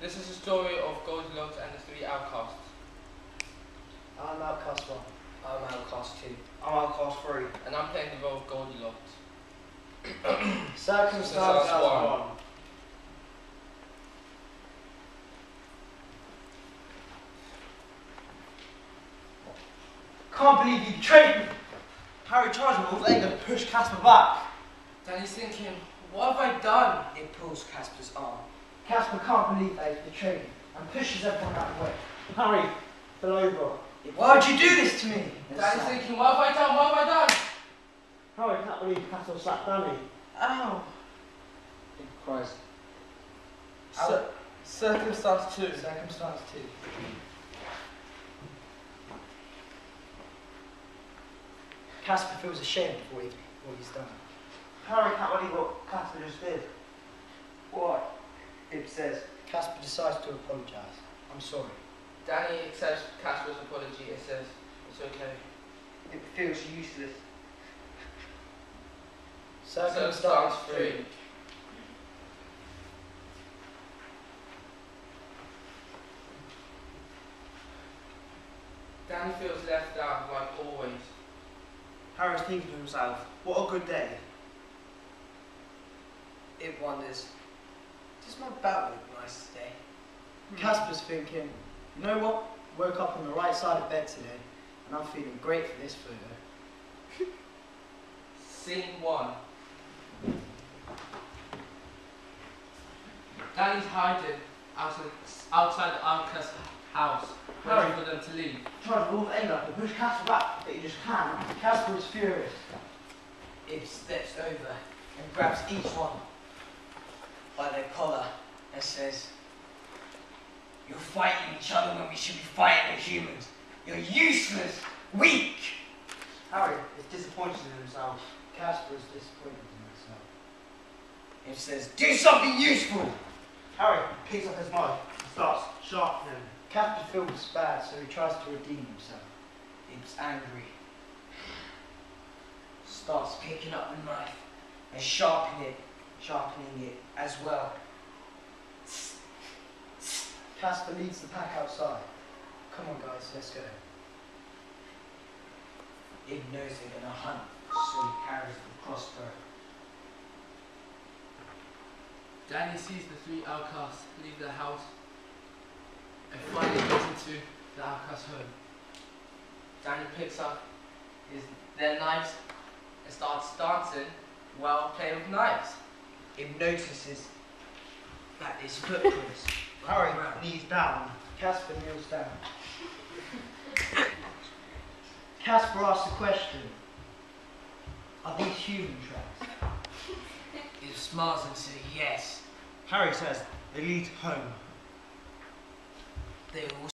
This is the story of Goldilocks and the three outcasts. I'm outcast one. I'm outcast two. I'm outcast three. And I'm playing the role of Goldilocks. Circumstance one. one. Can't believe you betrayed me. Harry charged me with anger to push Casper back. Danny's thinking, what have I done? It pulls Casper's arm. Casper can't believe that he's betrayed him and pushes everyone out of the way. Harry fell over. Why'd you do this to me? Danny's thinking, what have I done? What have I done? Harry can't believe Casper slapped Danny. Ow! It cries. Cir- circumstance two. Circumstance two. Casper feels ashamed for what, he, what he's done. Harry can't believe what Casper just did. What? It says. Casper decides to apologise. I'm sorry. Danny accepts Casper's apology and says, it's okay. It feels useless. Circumstance three. Danny feels left out like always. Harry's thinking to himself, what a good day. It wonders. Does my bat look nice today? Hmm. Casper's thinking, you know what? Woke up on the right side of bed today and I'm feeling great for this photo. Scene one. Danny's hiding outside, outside the Outcast house, waiting for them to leave. Charged me with anger to push Casper back, but he just can't. Casper is furious. It steps over and grabs each one by their collar and says, You're fighting each other when we should be fighting the humans. You're useless, weak. Harry is disappointed in himself. Casper is disappointed in himself. It says, Do something useful. Harry picks up his knife and starts sharpening. Casper feels bad, so he tries to redeem himself. He's angry. Starts picking up the knife and sharpening it, sharpening it as well. Casper leads the pack outside. Come on, guys, let's go. It knows they're gonna hunt, so he carries the crossbow. Danny sees the three outcasts leave the house and finally gets into the outcast home. Danny picks up his their knives and starts dancing while playing with knives. It notices that there's footprints. Harry knees down. Casper kneels down. Casper asks a question. Are these human tracks? He smiles and says yes. Harry says they lead home. They all